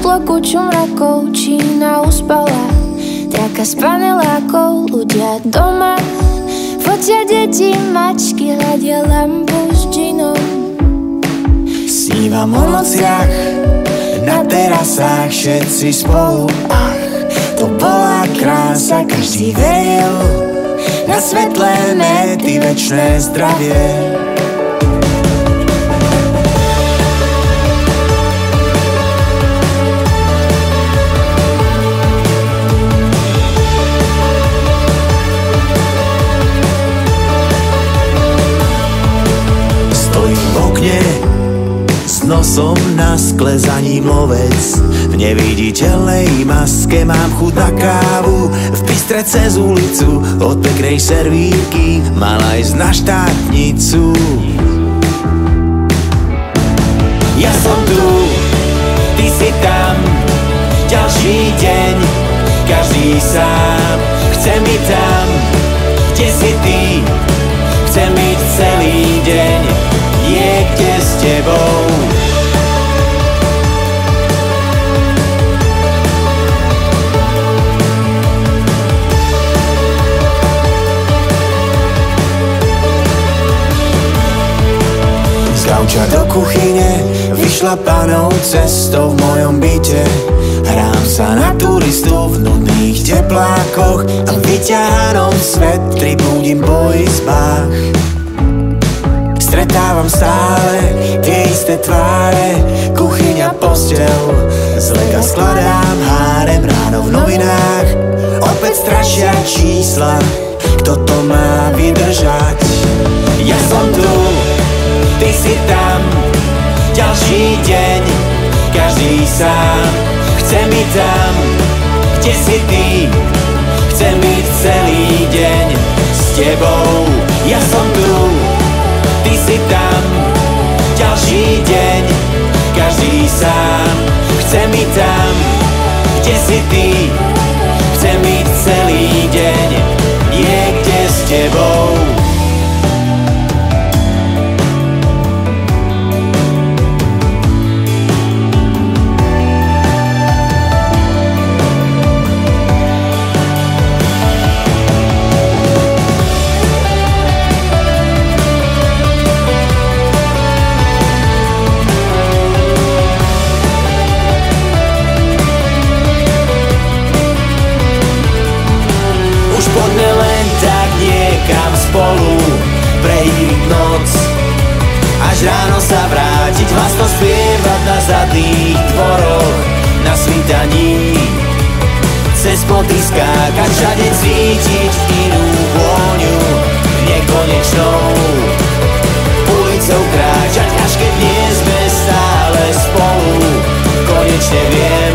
Kuču mrakov Čína uspala, traka z panelákov Ľudia doma. Fotia deti, mačky Hľadia lampu s džinom. Snívam o nociach na terasách Všetci spolu, ach, to bola krása Každý veril na svetlé mety, večné zdravie nosom na skle za ním lovec V neviditeľnej maske mám chud na kávu. V pistre cez ulicu od peknej servírky Mala ísť na štátnicu. Ja som tu, ty si tam. Ďalší deň, každý sám. Chce mi tam, kde si ty. Chcem byť celý deň niekde s tebou gauča do kuchyne Vyšla panou cestou v mojom byte. Hrám sa na turistu v nudných teplákoch A vyťahanom svetri budím po izbách Stretávam stále tie isté tváre Kuchyňa, postel. Zlega skladám hárem ráno v novinách Opäť strašia čísla. Kto to má vydržať? Ja som tu ty si tam Ďalší deň, každý sám Chce mi tam, kde si ty. Chcem byť celý deň s tebou. Ja som tu, ty si tam. Ďalší deň, každý sám Chce mi tam, kde si ty. Chcem byť celý deň niekde s tebou zadných dvoroch na svítaní Cez ploty skákať, všade cítiť inú vôňu Nekonečnou. Ulicou kráčať Až keď nie sme stále spolu Konečne viem,